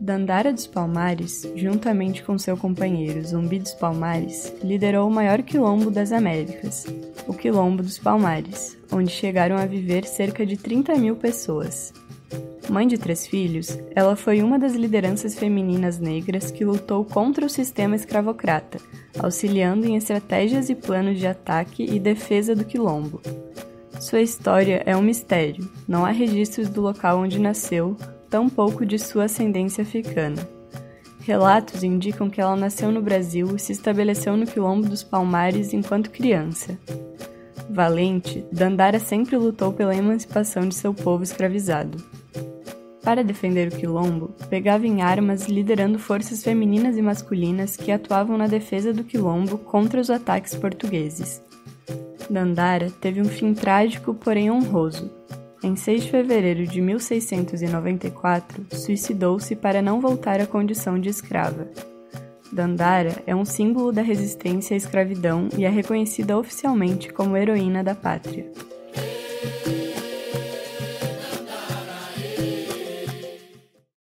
Dandara dos Palmares, juntamente com seu companheiro Zumbi dos Palmares, liderou o maior quilombo das Américas, o Quilombo dos Palmares, onde chegaram a viver cerca de 30 mil pessoas. Mãe de três filhos, ela foi uma das lideranças femininas negras que lutou contra o sistema escravocrata, auxiliando em estratégias e planos de ataque e defesa do quilombo. Sua história é um mistério, não há registros do local onde nasceu, tampouco de sua ascendência africana. Relatos indicam que ela nasceu no Brasil e se estabeleceu no Quilombo dos Palmares enquanto criança. Valente, Dandara sempre lutou pela emancipação de seu povo escravizado. Para defender o quilombo, pegava em armas liderando forças femininas e masculinas que atuavam na defesa do quilombo contra os ataques portugueses. Dandara teve um fim trágico, porém honroso. Em 6 de fevereiro de 1694, suicidou-se para não voltar à condição de escrava. Dandara é um símbolo da resistência à escravidão e é reconhecida oficialmente como heroína da pátria.